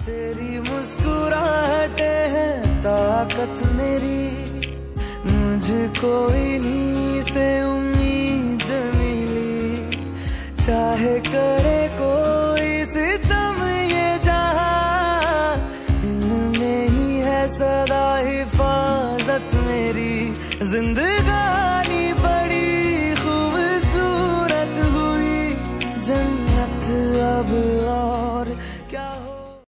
तेरी मुस्कुराहट है, ताकत मेरी। मुझे कोई इन्हीं से उम्मीद मिली। चाहे करे कोई सितम ये जहाँ, इनमें ही है सदा हिफाजत मेरी। जिंदगानी बड़ी खूबसूरत हुई, जन्नत